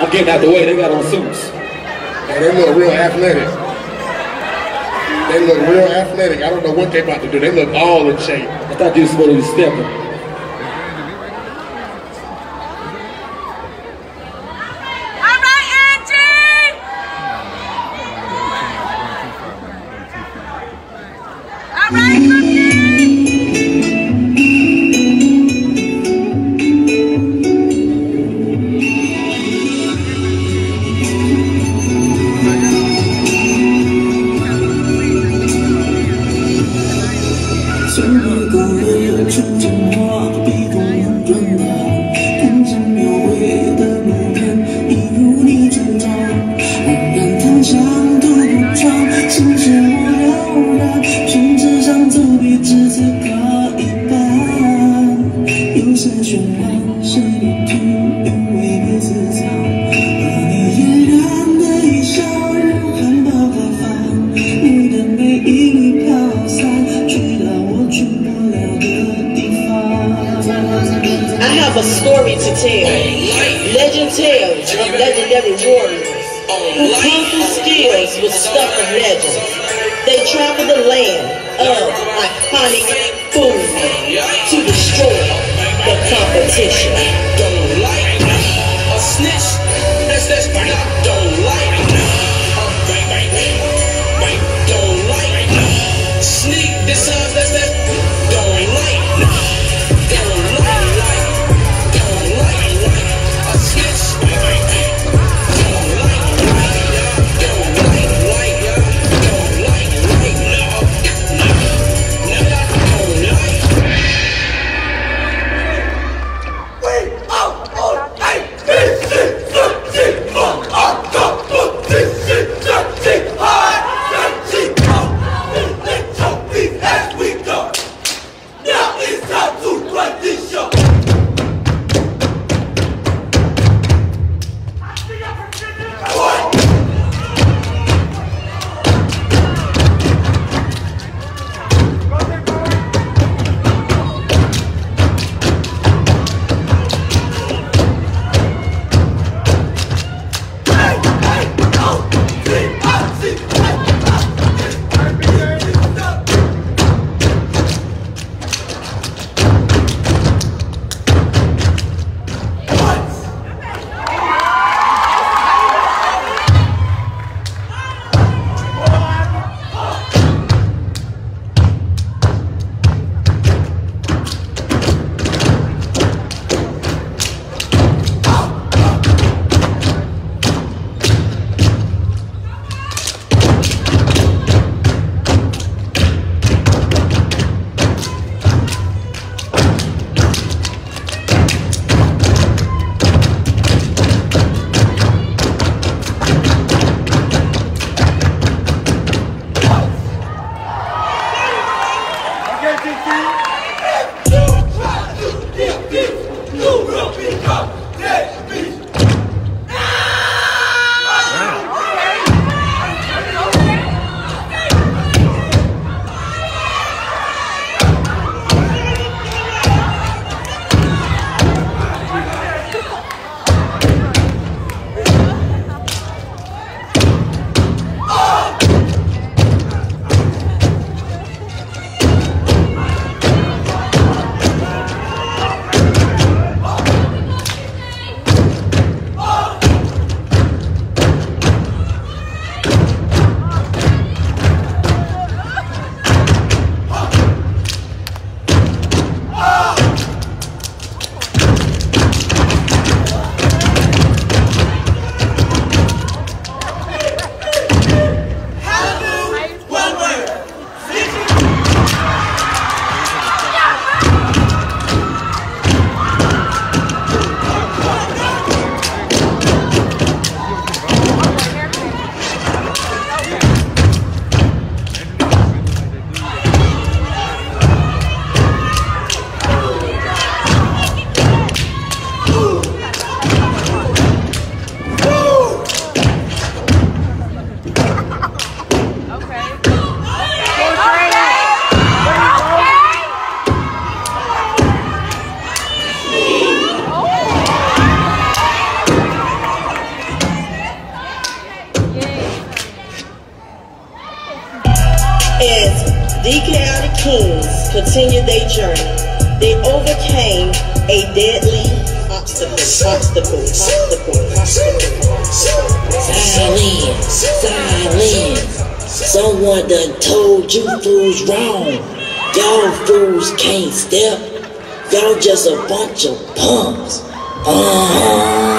I'm getting out the way. They got on suits. And they look real athletic. They look real athletic. I don't know what they're about to do. They look all in shape. I thought you were supposed to be stepping. Legend tales of legendary warriors who conquered skills with stuff of legend. They travel the land of iconic food to destroy the competition. Kings continued their journey. They overcame a deadly obstacle, obstacle, obstacle, obstacle. Silence, silence. Someone done told you fools wrong. Y'all fools can't step. Y'all just a bunch of punks. Uh-huh.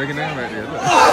Break it down right there. Look.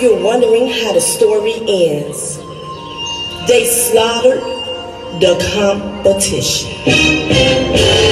You're wondering how the story ends. They slaughtered the competition.